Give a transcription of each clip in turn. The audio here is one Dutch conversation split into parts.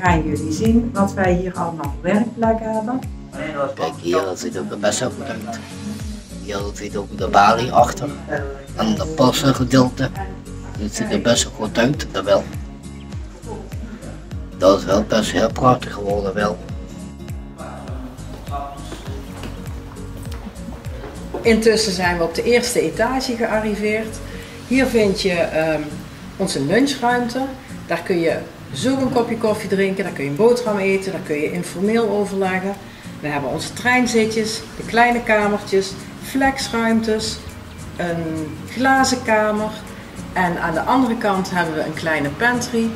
gaan jullie zien wat wij hier allemaal voor werkplekken hebben. Kijk, hier ziet het er best wel goed uit. Hier zit ook de balie achter. En de passen gedeelte. Het ziet er best wel goed uit, dat wel. Dat is wel best heel prachtig geworden wel. Intussen zijn we op de eerste etage gearriveerd. Hier vind je ehm, onze lunchruimte. Daar kun je zo een kopje koffie drinken, daar kun je een boterham eten, daar kun je informeel overleggen. We hebben onze treinzitjes, de kleine kamertjes, flexruimtes, een glazen kamer. En aan de andere kant hebben we een kleine pantry,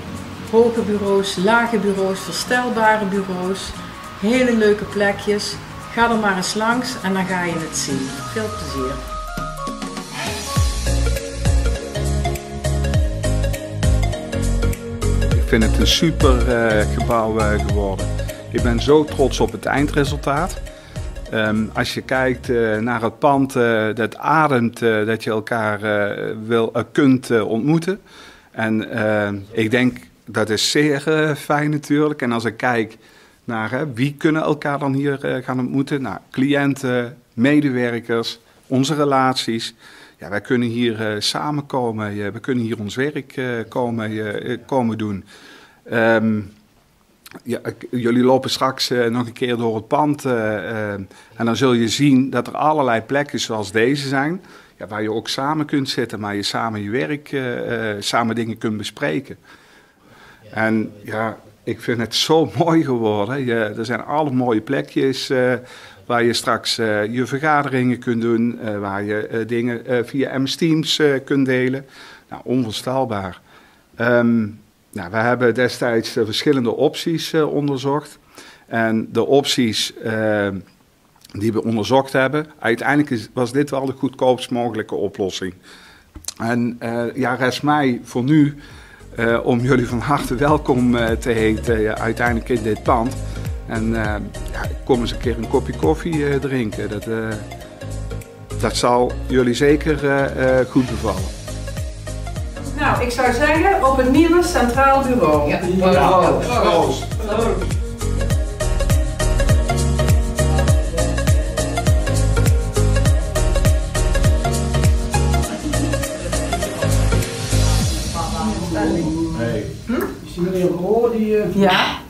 hoge bureaus, lage bureaus, verstelbare bureaus. Hele leuke plekjes. Ga er maar eens langs en dan ga je het zien. Veel plezier. Vind het een super eh, gebouw eh, geworden. Ik ben zo trots op het eindresultaat. Ehm, als je kijkt eh, naar het pand, dat ademt dat je elkaar wil, kunt ontmoeten. En ik denk dat is zeer fijn natuurlijk. En als ik kijk naar wie kunnen elkaar dan hier gaan ontmoeten. Nou, cliënten, medewerkers, onze relaties. Ja, wij kunnen hier samenkomen, we kunnen hier ons werk komen, komen doen. Ehm, ja, jullie lopen straks nog een keer door het pand en dan zul je zien dat er allerlei plekken zoals deze zijn, ja, waar je ook samen kunt zitten, maar je samen je werk, samen dingen kunt bespreken. En ja, ik vind het zo mooi geworden. Je, er zijn alle mooie plekjes waar je straks je vergaderingen kunt doen, waar je dingen via MS Teams kunt delen. Nou, onvoorstelbaar. Um, nou, we hebben destijds verschillende opties onderzocht. En de opties uh, die we onderzocht hebben, uiteindelijk was dit wel de goedkoopst mogelijke oplossing. En ja, rest mij voor nu om jullie van harte welkom te heten uiteindelijk in dit pand. En ja, kom eens een keer een kopje koffie drinken. Dat, dat zal jullie zeker goed bevallen. Nou, ik zou zeggen op het nieuwe Centraal Bureau. Ja. Proost. Hm? Is die meneer Roo die... Uh... Ja.